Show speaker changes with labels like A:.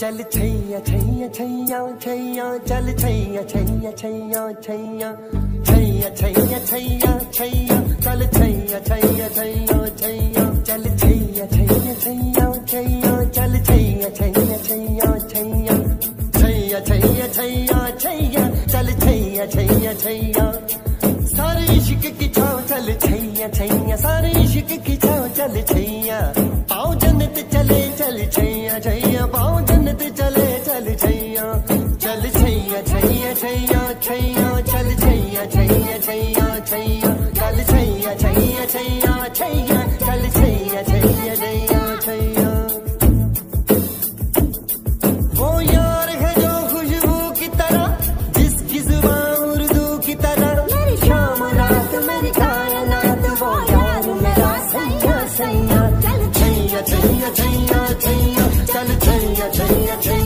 A: चल छैया छैया छैया छैया चल छैया छैया छैया छैया छैया छैया छैया छैया चल छैया छैया छैया छैया चल छैया छैया छैया छैया चल छैया छैया छैया छैया छैया छैया छैया छैया चल छैया छैया छैया सारे इश्क की छाव चल छैया छैया सारे इश्क की छाव चल छैया पाओ जन्नत चले चल छैया छैया Chanya, change.